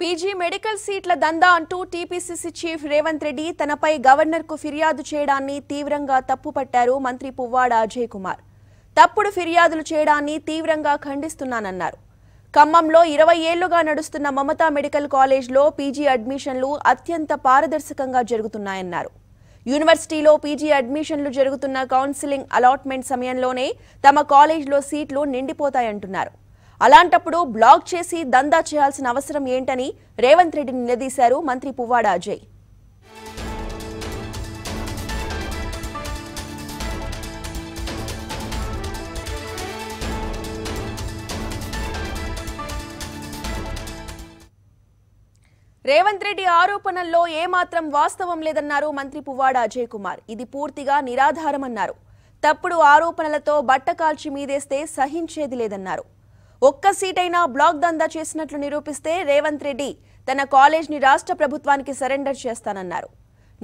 PG medical సీట్ల దందా అంటూ టీపీసీసీ చీఫ్ రేవంత్ రెడ్డి తనపై గవర్నర్కు ఫిర్యాదు చేయడాన్ని తీవ్రంగా తప్పుపట్టారు మంత్రి పువ్వాడ అజయ్ కుమార్. తప్పుడు ఫిర్యాదులు చేయడాన్ని తీవ్రంగా ఖండిస్తున్నానన్నారు. ఖమ్మంలో ఇరవై ఏళ్ళుగా నడుస్తున్న మమతా మెడికల్ కాలేజ్లో పీజీ అడ్మిషన్లు అత్యంత పారదర్శకంగా జరుగుతున్నాయన్నారు. యూనివర్సిటీలో పీజీ అడ్మిషన్లు జరుగుతున్న కౌన్సిలింగ్ అలాట్మెంట్ సమయంలోనే తమ కాలేజ్లో సీట్లు నిండిపోతాయంటున్నారు. అలాంటప్పుడు బ్లాక్ చేసి దందా చేయాల్సిన అవసరం ఏంటని రేవంత్ రెడ్డిని నిలదీశారు మంత్రి పువ్వాడ అజయ్. రేవంత్ రెడ్డి ఆరోపణల్లో ఏమాత్రం వాస్తవం లేదన్నారు మంత్రి పువ్వాడ అజయ్ కుమార్. ఇది పూర్తిగా నిరాధారమన్నారు. తప్పుడు ఆరోపణలతో బట్టకాల్చి మీదేస్తే సహించేది లేదన్నారు. ఒక్క సీటైనా బ్లాక్ దందా చేసినట్లు నిరూపిస్తే రేవంత్ రెడ్డి తన కాలేజ్ని రాష్ట్ర ప్రభుత్వానికి సరెండర్ చేస్తానన్నారు.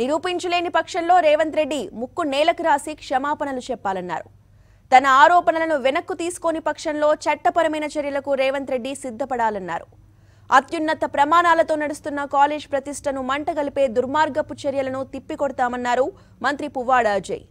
నిరూపించలేని పక్షంలో రేవంత్ రెడ్డి ముక్కు నేలకు రాసి క్షమాపణలు చెప్పాలన్నారు. తన ఆరోపణలను వెనక్కు తీసుకోని పక్షంలో చట్టపరమైన చర్యలకు రేవంత్ రెడ్డి సిద్ధపడాలన్నారు. అత్యున్నత ప్రమాణాలతో నడుస్తున్న కాలేజ్ ప్రతిష్టను మంటగలిపే దుర్మార్గపు చర్యలను తిప్పికొడతామన్నారు మంత్రి పువ్వాడ అజయ్.